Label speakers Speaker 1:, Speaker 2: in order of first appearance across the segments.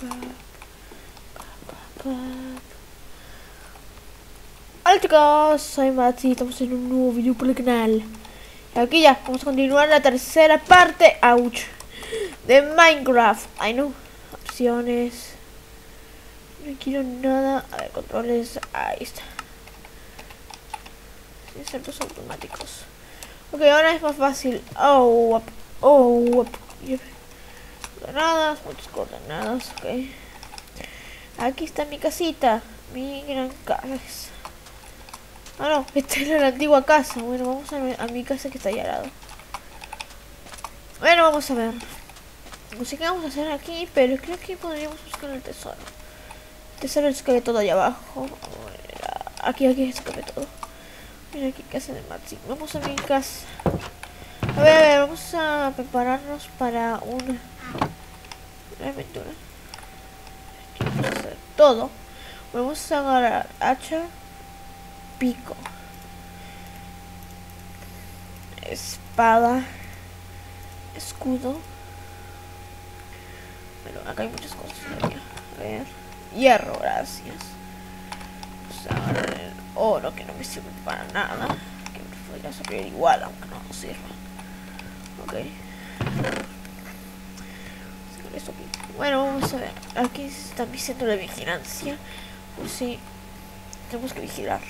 Speaker 1: Hola chicos, soy Maxi, estamos en un nuevo video por el canal. Y aquí ya, vamos a continuar la tercera parte, ouch, de Minecraft. Ay no, opciones. No quiero nada. A ver, controles, ahí está. Insertos automáticos. Ok, ahora es más fácil. Oh, up, oh. Coordenadas, muchas coordenadas, ok. Aquí está mi casita, mi gran casa. Ah, no, esta es la antigua casa. Bueno, vamos a, a mi casa que está allá al lado. Bueno, vamos a ver. No sé qué vamos a hacer aquí, pero creo que podríamos buscar el tesoro. El tesoro escape todo allá abajo. Aquí, aquí escape todo. Mira aquí casa de Maxi. Vamos a mi casa. A ver, a ver, vamos a prepararnos para una, una aventura. Vamos a hacer todo. Vamos a agarrar hacha pico, espada, escudo. Bueno, acá hay muchas cosas A ver, hierro, gracias. Vamos a ver oro que no me sirve para nada. Que me podría servir igual, aunque no nos sirva. Ok. Bueno, vamos a ver. Aquí está mi centro vigilancia. Pues sí, tenemos que vigilar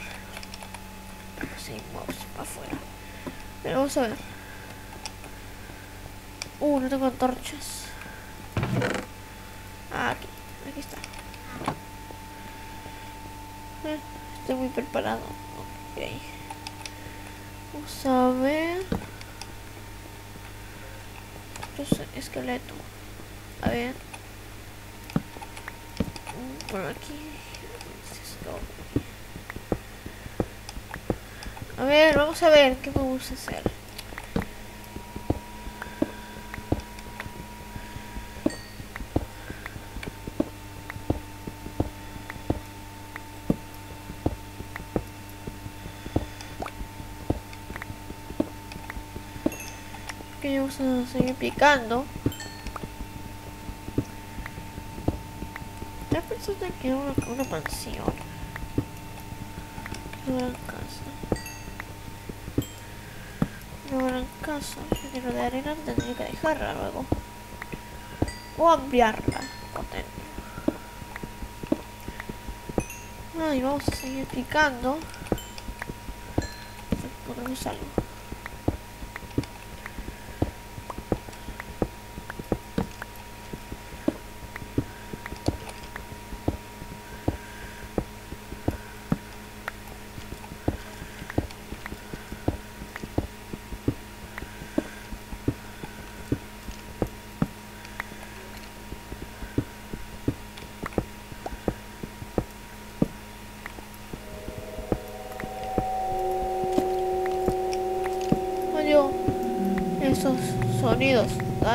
Speaker 1: seguimos afuera. Pero vamos a ver. Uh, no tengo antorchas. aquí, aquí está. Eh, estoy muy preparado. Ok. Vamos a ver. Esto es esqueleto. A ver. Mm, por aquí. A ver, vamos a ver qué podemos hacer. Que vamos a seguir picando. Ya pensaste que una, una mansión. Una casa no gran casa. Lleno de arena tendría que dejarla luego. O ampliarla. Potente. vamos a seguir picando. Ponemos algo.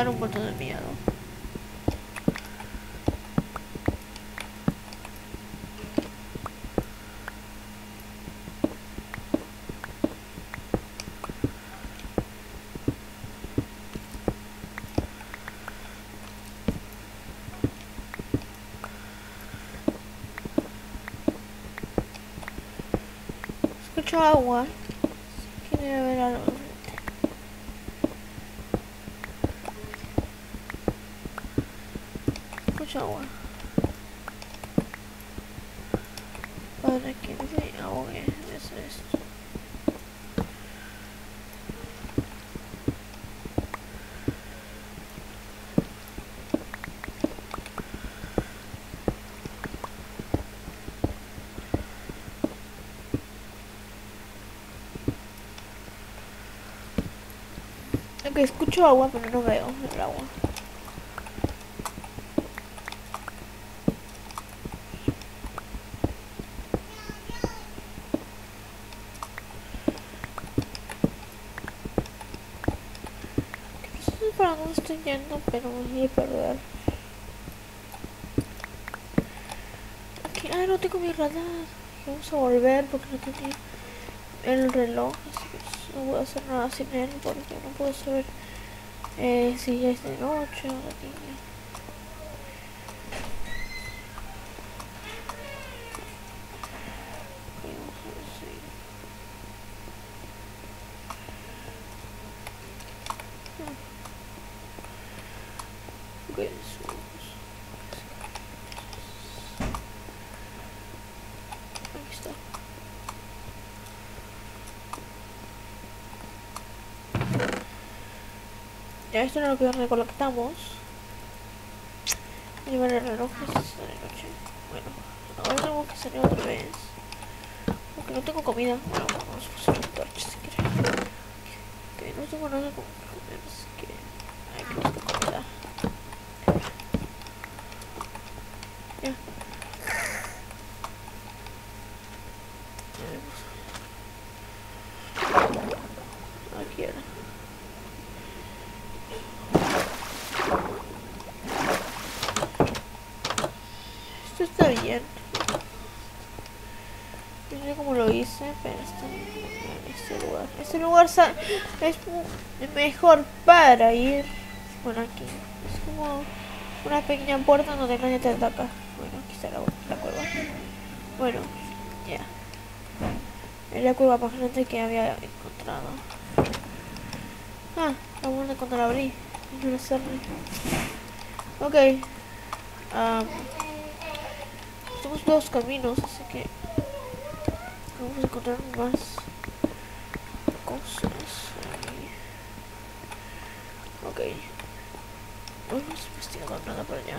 Speaker 1: Dan un montón de miedo. Escucho agua. Quiere ver algo. agua. Para que se ahogue es esto. Ok, escucho agua, pero no veo el agua. para dónde estoy yendo, pero voy perder. Aquí, ah, no tengo mi radar. Vamos a volver porque no tenía el reloj, así que no puedo hacer nada sin él porque no puedo saber eh, si ya es de noche o de día. Okay. Aquí está. Ya esto es lo que recolectamos. Llevar el reloj es de noche. Bueno, ahora tengo que salir otra vez. Porque no tengo comida. Bueno, vamos a usar torches si quieren. Que no tengo nada como. No sé cómo lo hice, pero este lugar. Este lugar es mejor para ir por aquí. Es como una pequeña puerta donde nadie te ataca. Bueno, aquí está la, la cueva. Bueno, ya. Es la cueva más grande que había encontrado. Ah, la buena encontrar abrí. Y no la cerré. Ok. am, tenemos dos caminos, así que vamos a encontrar más cosas. Ok. No hemos investigado nada por allá.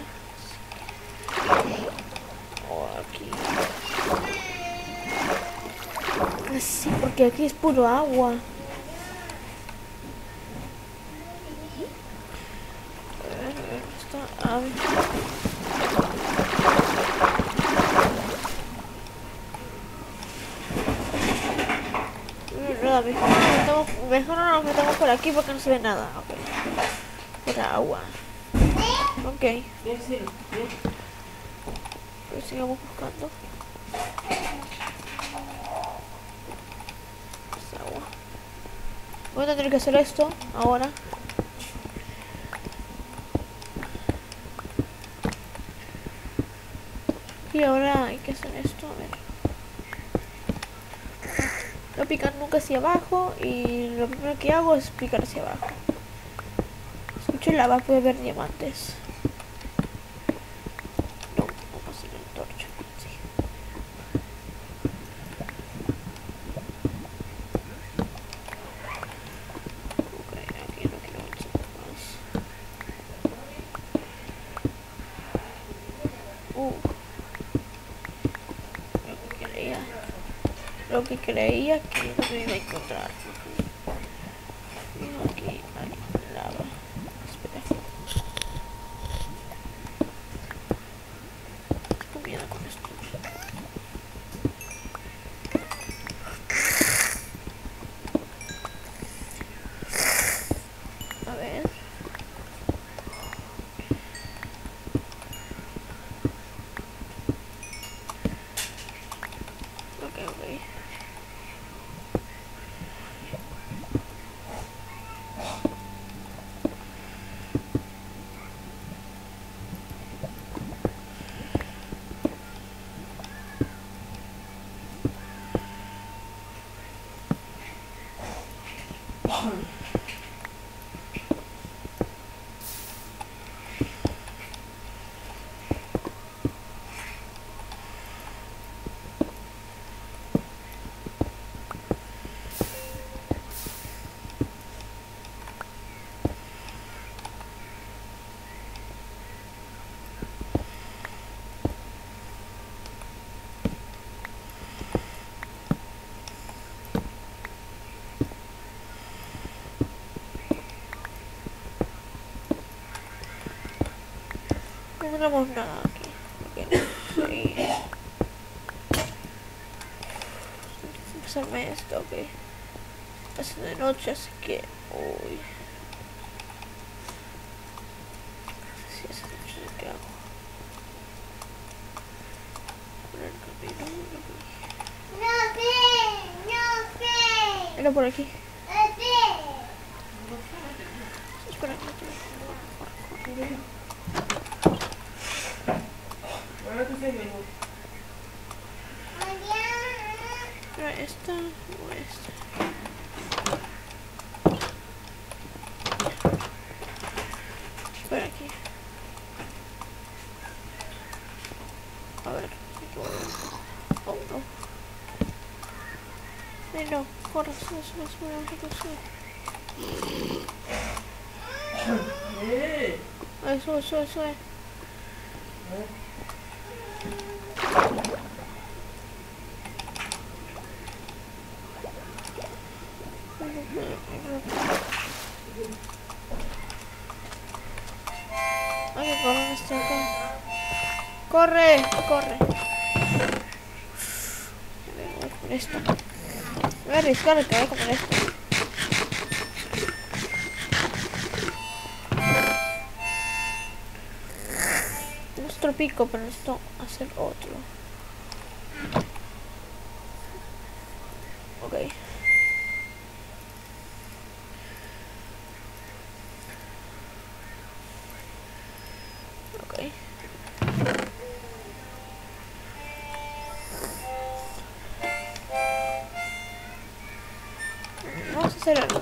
Speaker 1: O aquí. Ah, sí, porque aquí es puro agua. A ver, a ver, está. A ver. No, mejor no nos metamos, mejor no nos metamos por aquí porque no se ve nada. Ok. Por agua. Ok. Pues sigamos buscando. Es agua. Voy a tener que hacer esto ahora. Y ahora hay que hacer esto, a ver. Hacia abajo y lo primero que hago es picar hacia abajo. Escucho lava, puede ver diamantes. No, no pasa en el torcho. Sí. Ok, aquí no quiero avanzar más. Uh. Lo que creía. Lo que creía que iba a encontrar. Y aquí hay lava. Espera. Tengo miedo con esto. A ver. Ok, ok. No tenemos nada aquí. Sí. Empezarme esto, ok. Hace de noche, así que. O esta. Por aquí. A ver. Oh, no. Ay, no. Corre, sube, sube. Arriesgar voy a comer esto. Nuestro pico, pero necesito hacer otro. Ok. Esto.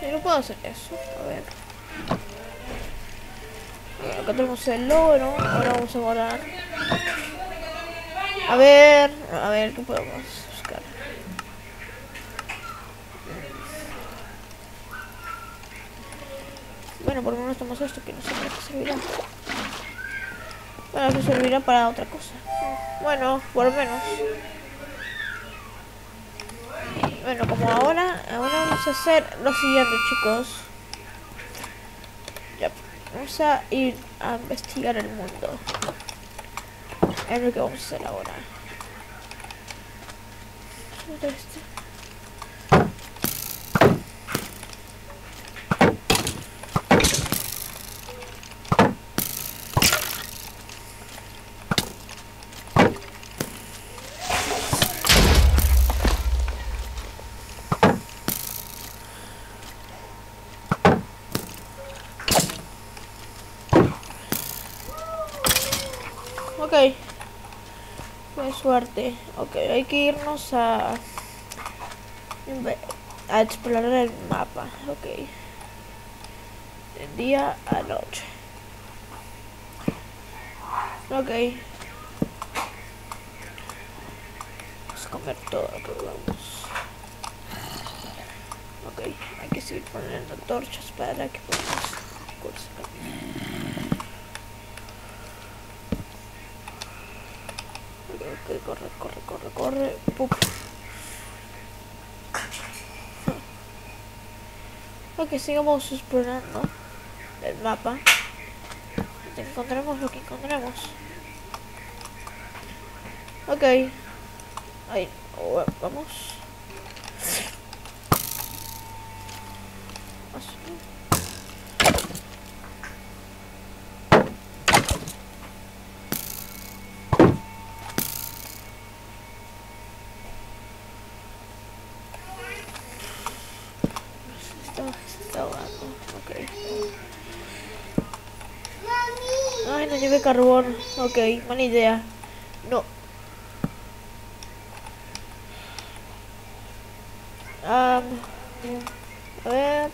Speaker 1: Sí, no puedo hacer eso. A ver. Acá tenemos el logro. Ahora vamos a volar. A ver, a ver, ¿qué podemos buscar? Bueno, por lo menos tenemos esto que no sé para qué servirá. Bueno, eso servirá para otra cosa. Bueno, por lo menos. Bueno, como ahora, ahora vamos a hacer lo siguiente, chicos. Ya, vamos a ir a investigar el mundo. Es lo que vamos a hacer ahora este. Ok. Suerte. Ok, hay que irnos a... A explorar el mapa. Ok. De día a noche. Ok. Vamos a comer todo lo que podamos. Ok, hay que seguir poniendo torchas para que podamos cruzar. Ok, corre, corre, corre, corre. Pup. Ok, sigamos explorando el mapa. Encontremos lo que encontremos. Ok. Ahí, oh, vamos. Así. Se está, se está ahogando. Ok.
Speaker 2: Mami.
Speaker 1: Ay, no llevé carbón. Ok, mala idea. No. A ver.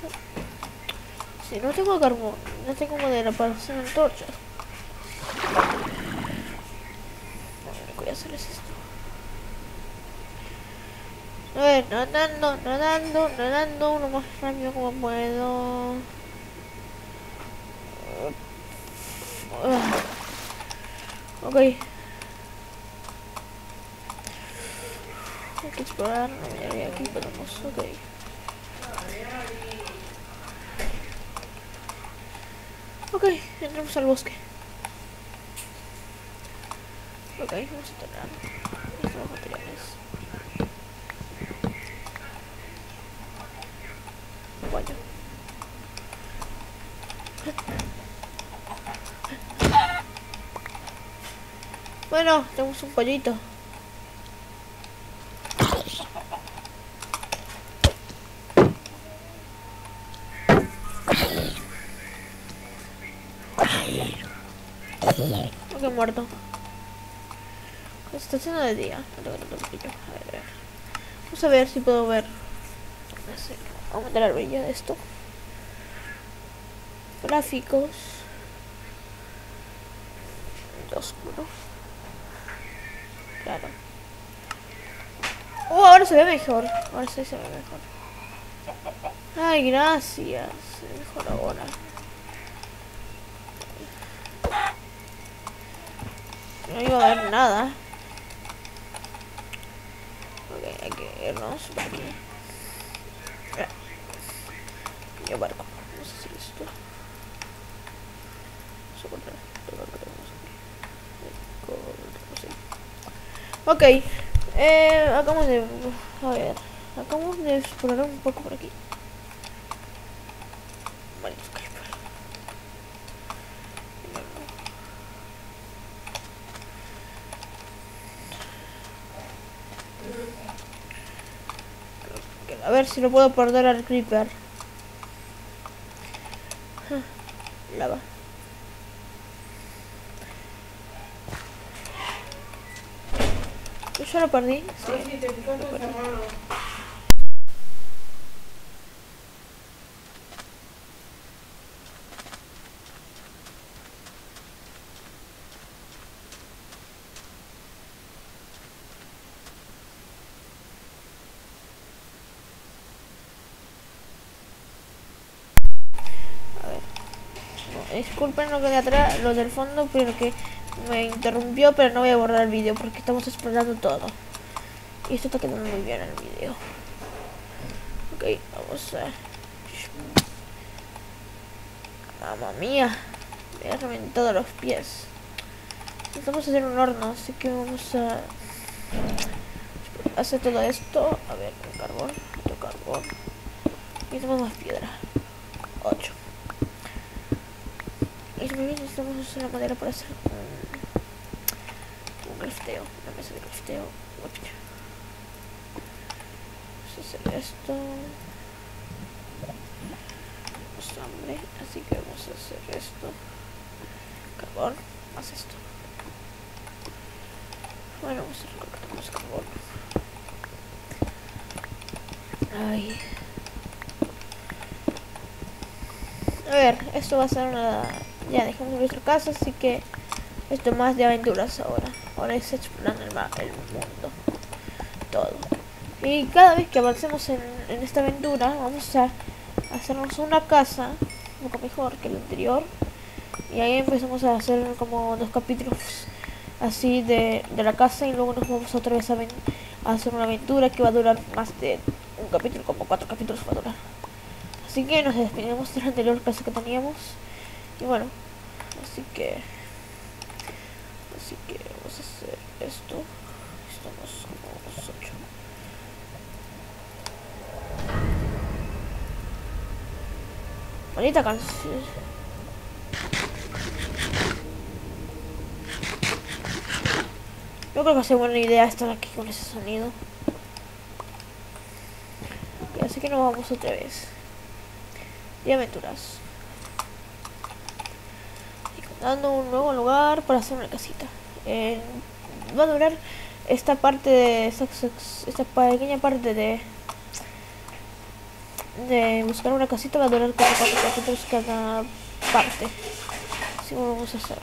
Speaker 1: Si no tengo carbón, no tengo madera para hacer antorchas. Voy a hacer es esto. A ver, nadando, nadando, nadando lo más rápido como puedo. Ah. Ok. Hay que explorar. Aquí podemos. Ok. Ok, entramos al bosque. Ok, vamos a tomar estos materiales. Bueno. Bueno, tenemos un pollito. Ok, muerto. Está haciendo de día. A a. Vamos a ver si puedo ver. No sé. Aumentar el brillo de esto. Gráficos. oscuro. Claro. Uh, ahora se ve mejor. Ahora sí se ve mejor. Ay, gracias. Mejor ahora. No iba a ver nada. Ok, hay que irnos por aquí. Yo barco. No sé si esto. Vamos a cortar aquí. Cortamos ahí. Ok. Eh, acabamos de... A ver. Acabamos de explorar un poco por aquí. Creeper. A ver si lo puedo perder al creeper. Ah, Lava. Yo lo perdí. Sí. A ver. No, disculpen lo que de atrás, lo del fondo, pero que me interrumpió, pero no voy a borrar el vídeo porque estamos explorando todo. Y esto está quedando muy bien en el vídeo. Ok, vamos a... Mamma mía, me he reventado los pies. Necesitamos hacer un horno, así que vamos a hacer todo esto. A ver, carbón, otro carbón. Necesitamos más piedra. 8. Y bien, necesitamos usar la madera para hacer crafteo, una mesa de crafteo. Vamos a hacer esto. Tenemos hambre, así que vamos a hacer esto. Carbón, más esto. Bueno, vamos a recoger más carbón. Ay. A ver, esto va a ser una... Ya dejamos nuestra casa, así que esto es más de aventuras ahora. Ahora es explorando el, el mundo. Todo. Y cada vez que avancemos en, esta aventura, vamos a hacernos una casa, un poco mejor que la anterior. Y ahí empezamos a hacer como dos capítulos así de, la casa y luego nos vamos otra vez a, hacer una aventura que va a durar más de un capítulo, como cuatro capítulos va a durar. Así que nos despedimos de la anterior casa que teníamos. Y bueno, así que... Así que vamos a hacer esto. Estamos como unos 8. Bonita canción. Yo creo que va a ser buena idea estar aquí con ese sonido. Así que nos vamos otra vez. De aventuras. Dando un nuevo lugar para hacer una casita. Va a durar esta parte de esta, pequeña parte de de buscar una casita va a durar como cuatro capítulos cada parte. Que vamos a hacer.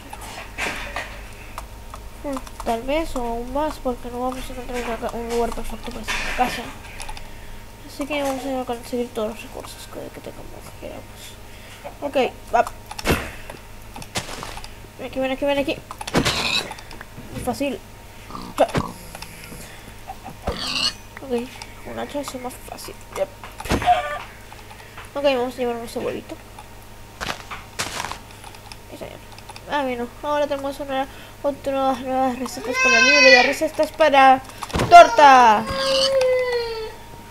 Speaker 1: Hmm, Tal vez o aún más porque no vamos a encontrar un lugar perfecto para hacer una casa. Así que vamos a conseguir todos los recursos que, que tengamos que queramos. Ok, va. Ven aquí, ven aquí, ven aquí. Muy fácil. Ok, un hacha es más fácil. Ok, vamos a llevar nuestro huevito. Ah, bueno, ahora tenemos una otras nuevas recetas para el libro de recetas para torta.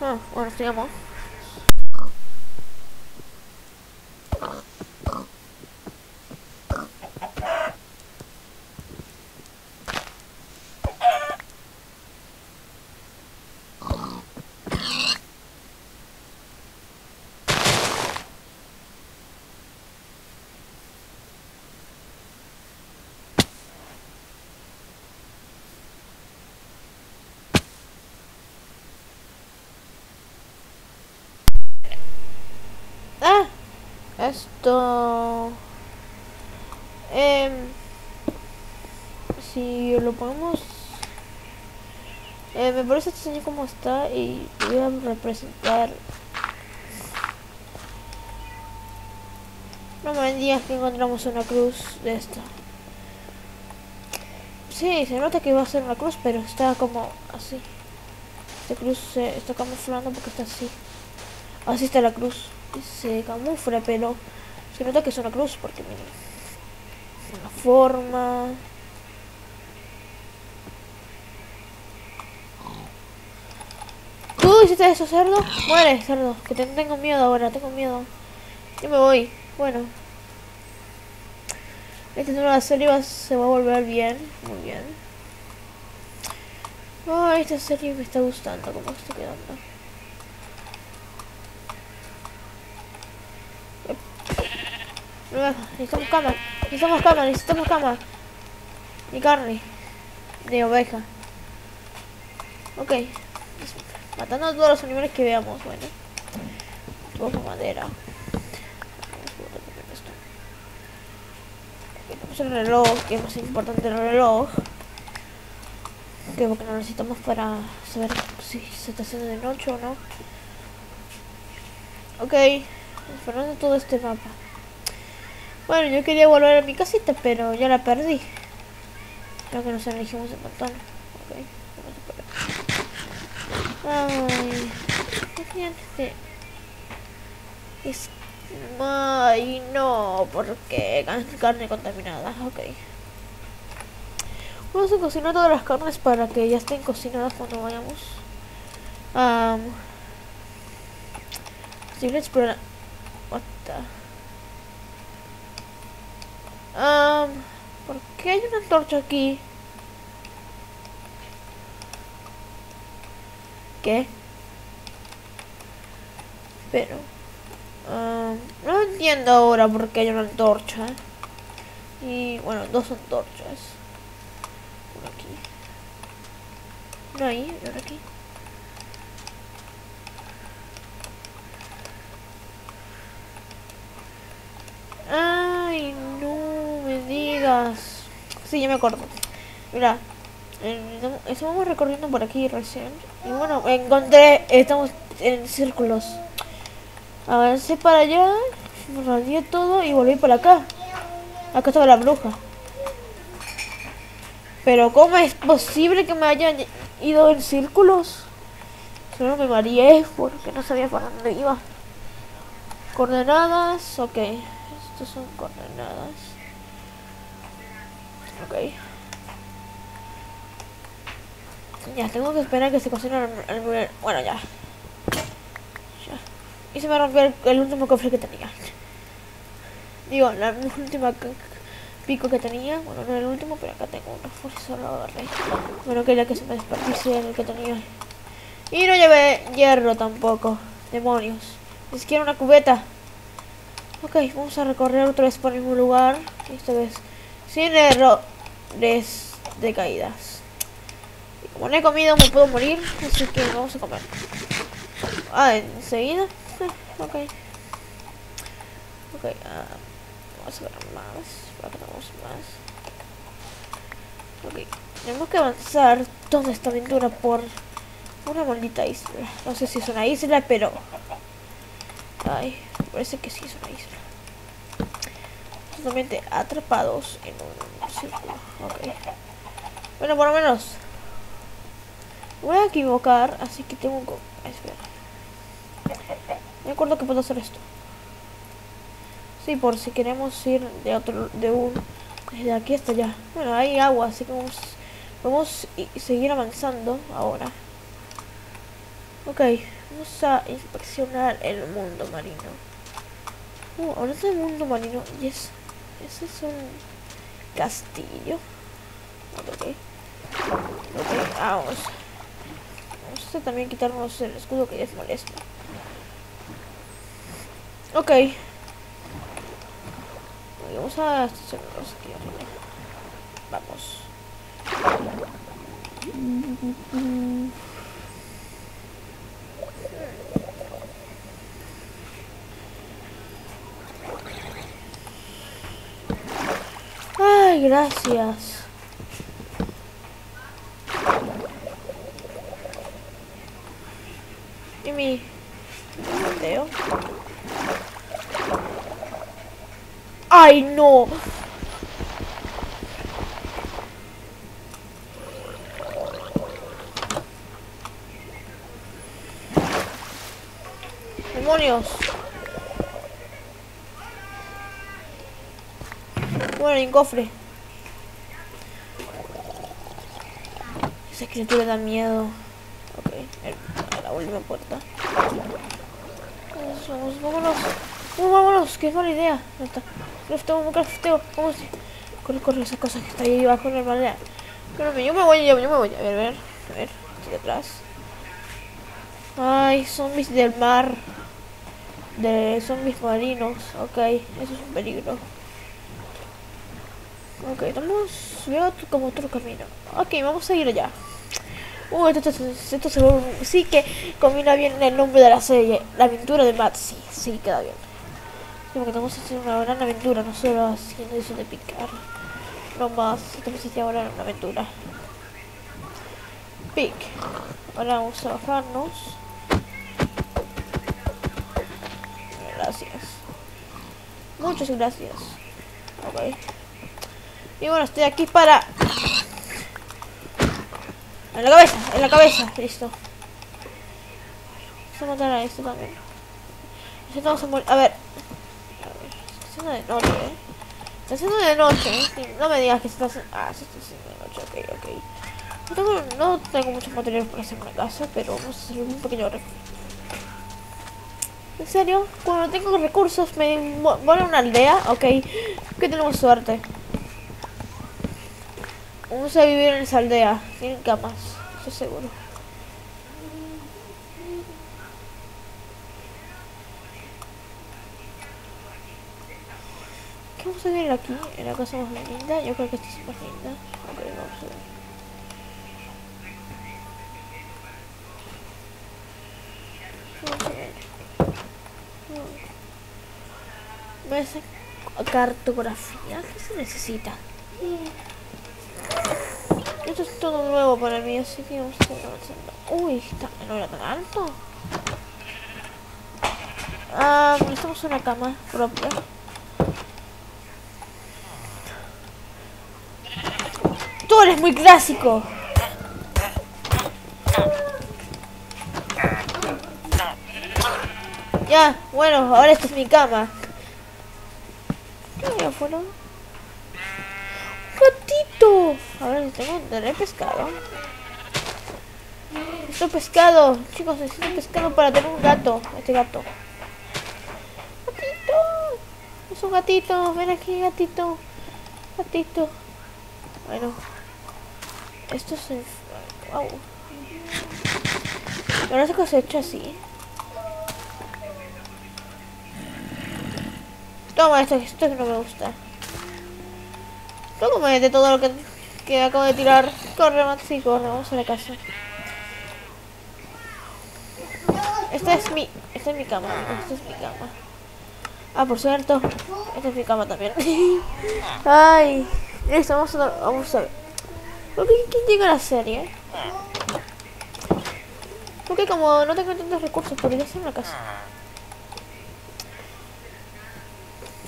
Speaker 1: Ah, bueno, sigamos. Ah, esto. em, si lo ponemos... Eh, me parece este diseño como está y voy a representar... No me digas que encontramos una cruz de esta. Sí, se nota que va a ser una cruz, pero está como así. Esta cruz se está camuflando porque está así. Así está la cruz. Se camufla, pero se nota que es una cruz porque miren. Una forma. ¿Tú hiciste eso, cerdo? Muere, cerdo. Que te- tengo miedo ahora, tengo miedo. Yo me voy. Bueno. Esta nueva serie se va a volver bien. Muy bien. Ay, esta serie me está gustando cómo está quedando. Necesitamos cama. Necesitamos cama, necesitamos cama. Y carne. De oveja. Ok. Matando a todos los animales que veamos, bueno. Tuvo madera. Tenemos el reloj, que es más importante el reloj. Que porque lo necesitamos para saber si se está haciendo de noche o no. Ok, explorando todo este mapa. Bueno, yo quería volver a mi casita, pero ya la perdí. Creo que nos elegimos un montón. Ok, vamos a. Ay, este. Es. Ay, no, porque carne contaminada. Ok. Vamos a cocinar todas las carnes para que ya estén cocinadas cuando vayamos. Um, posible explorar. What the? Um, ¿Por qué hay una antorcha aquí? ¿Qué? Pero... um, no entiendo ahora por qué hay una antorcha. Y bueno, dos antorchas. Una aquí. Una ahí y una aquí. Ay, no me. Sí, ya me acuerdo. Mira, eh, estamos recorriendo por aquí recién. Y bueno, encontré, estamos en círculos. Avancé para allá, rodeé todo y volví para acá. Acá estaba la bruja. Pero ¿cómo es posible que me hayan ido en círculos? Solo me mareé porque no sabía para dónde iba. Coordenadas, ok. Estas son coordenadas. Ok. Ya, tengo que esperar que se cocine el, el- Bueno, ya. Ya. Y se me rompió el, el último cofre que tenía. Digo, la última pico que tenía. Bueno, no el último, pero acá tengo uno. Por eso lo agarré. Bueno, quería que se me desperdicie el que tenía. Y no llevé hierro tampoco. Demonios. Ni siquiera una cubeta. Ok, vamos a recorrer otra vez por el mismo lugar. Esta vez sin errores de caídas. Como no he comido me puedo morir, así que vamos a comer. Ah, enseguida. Eh, ok. Ok, ah, vamos a ver más. Tengamos más. Ok, tenemos que avanzar toda esta aventura por una maldita isla. No sé si es una isla, pero... Ay, parece que sí es una isla. Atrapados en un círculo. Bueno, por lo menos. Me voy a equivocar, así que tengo que... Espera. Me acuerdo que puedo hacer esto. Sí, por si queremos ir de otro... De un... Desde aquí hasta allá. Bueno, hay agua, así que vamos... Vamos a seguir avanzando ahora. Ok, vamos a inspeccionar el mundo marino. Uh, ahora es el mundo marino. Y es, ese es un castillo. Ok. Ok, vamos. Vamos a también quitarnos el escudo que ya es molesto. Ok. Vamos a estacionarnos aquí arriba. Vamos. gracias. Y mi volteo. ¡Ay, no! ¡Demonios! Bueno, en cofre. Criatura da miedo. Ok, la última puerta. Vamos, vamos, vámonos. Uh, vámonos, qué mala idea. Ahí está. Crafteo, crafteo. Vamos. Corre, corre, esa cosa que está ahí abajo en el manera. Espérame, yo me voy, yo, yo me voy. A ver, a ver, a ver. Aquí detrás. Ay, zombies del mar. De zombies marinos. Ok, eso es un peligro. Ok, vamos. Veo como otro camino. Ok, vamos a ir allá. Uh, esto, se sí que combina bien el nombre de la serie. La aventura de Matt. Sí, sí, queda bien. Porque vamos a hacer una gran aventura, no solo haciendo eso de picar. No más, estamos haciendo ahora una aventura. Pick. Ahora vamos a bajarnos. Gracias. Muchas gracias. Ok. Y bueno, estoy aquí para... En la cabeza, en la cabeza. Listo. Vamos a matar a este también. Vamos a. A ver. A ver. Está haciendo de noche, ¿eh? Está haciendo de noche, ¿eh? No me digas que se está haciendo... Ah, se está haciendo de noche. Ok, ok. No tengo, no tengo muchos materiales para hacer una casa, pero vamos a hacer un pequeño rec- En serio, cuando tengo recursos me voy a una aldea, ok. Que tenemos suerte. Vamos a vivir en esa aldea. Tienen camas, estoy seguro. ¿Qué vamos a ver aquí? En la casa más linda. Yo creo que esta es más linda. Ok, vamos a ver. Vamos a. ¿Ves? Cartografía. ¿Qué se necesita? Esto es todo nuevo para mí, así que vamos a seguir avanzando. Uy, está, no era tan alto. Ah, necesitamos una cama propia. Tú eres muy clásico. Ya, bueno, ahora esta es mi cama. ¿Qué hay afuera? ¡Un gatito! A ver, tengo pescado. Necesito pescado. Chicos, necesito pescado para tener un gato. Este gato. ¡Gatito! Es un gatito. Ven aquí, gatito. Gatito. Bueno. Esto es el... Wow. Ahora se cosecha así. Toma esto, esto que no me gusta. Tú comete todo lo que, que acabo de tirar. Corre, Max, sí, corre, vamos a la casa. Esta es mi, esta es mi cama, esta es mi cama. Ah, por cierto, esta es mi cama también. Ay, listo, vamos a, vamos a ver. ¿Por qué quién llega la serie? Porque como no tengo tantos recursos, podría hacer una casa.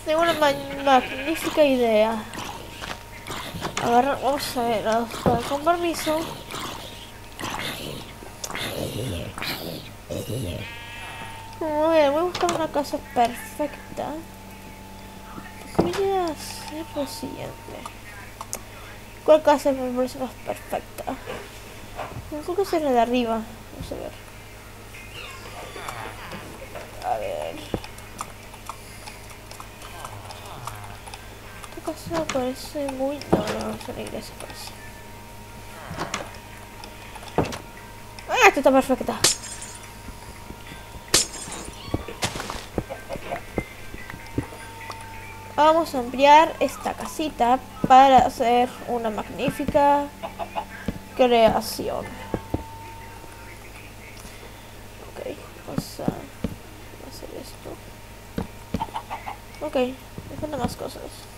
Speaker 1: Tengo una ma- magnífica idea. Agarra, vamos a ver, a- con permiso. A ver, voy a buscar una casa perfecta. Voy a hacer lo siguiente. ¿Cuál casa me parece más perfecta? Creo que la de arriba. Vamos a ver. A ver. Casa parece muy... No, no, no es una iglesia parece. Ah, esta está perfecta. Vamos a ampliar esta casita para hacer una magnífica creación. Ok, vamos a hacer esto. Ok, faltan más cosas.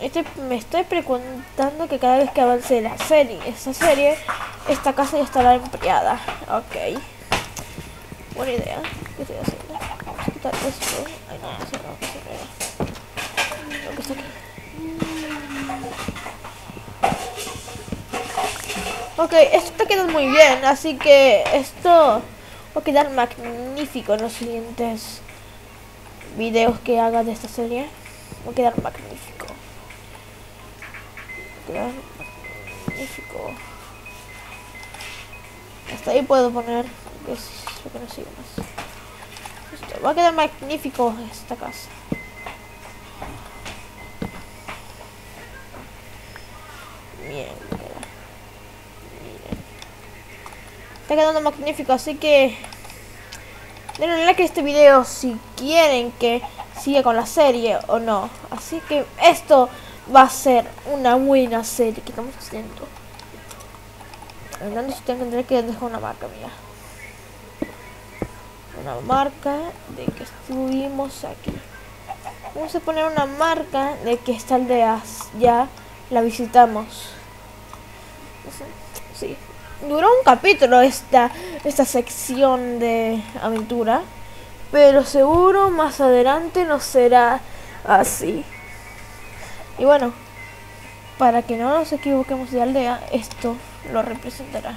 Speaker 1: Me estoy preguntando que cada vez que avance la serie, esa serie, esta casa ya estará empleada. Ok. Buena idea. ¿Qué estoy haciendo? Vamos a quitar esto. Ay, no, no, no, no, Lo que está aquí. Ok, esto está quedando muy bien, así que esto va a quedar magnífico en los siguientes videos que haga de esta serie. Va a quedar magnífico. Magnífico. Hasta ahí puedo poner que es que no sigue más. Esto, va a quedar magnífico esta casa. Bien. Está quedando magnífico, así que denle like a este video si quieren que siga con la serie o no. Así que esto va a ser una buena serie que estamos haciendo. Entonces tendré que dejar una marca, mira. Una marca de que estuvimos aquí. Vamos a poner una marca de que esta aldea ya la visitamos. Sí. Duró un capítulo esta, esta sección de aventura. Pero seguro más adelante no será así. Y bueno, para que no nos equivoquemos de aldea, esto lo representará.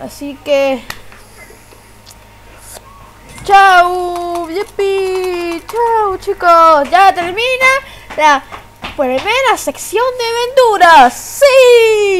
Speaker 1: Así que... ¡Chao! ¡Yipi! ¡Chao chicos! Ya termina la primera sección de aventuras. ¡Sí!